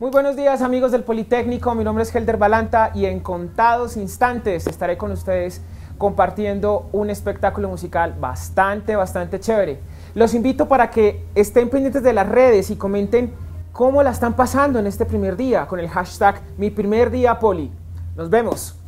Muy buenos días amigos del Politécnico, mi nombre es Helder Balanta y en contados instantes estaré con ustedes compartiendo un espectáculo musical bastante, bastante chévere. Los invito para que estén pendientes de las redes y comenten cómo la están pasando en este primer día con el hashtag mi primer día poli. Nos vemos.